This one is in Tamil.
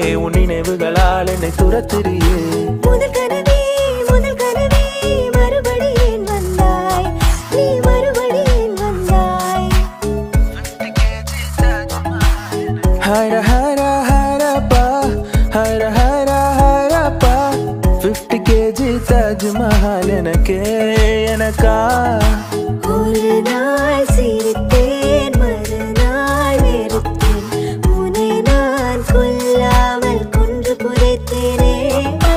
உன் நினைவுகளால் என்னை துரத்துறியே. முதல் கனவே முதல் கனவே மறுபடி ஏன் வந்தாய். நீ மறுபடி ஏன் வந்தாய். ஹர ஹர ஹரப்பா ஹர ஹர ஹரப்பா. ஃபிஃப்டி கேஜி தாஜ்மஹால் எனக்கே எனக்கா. lê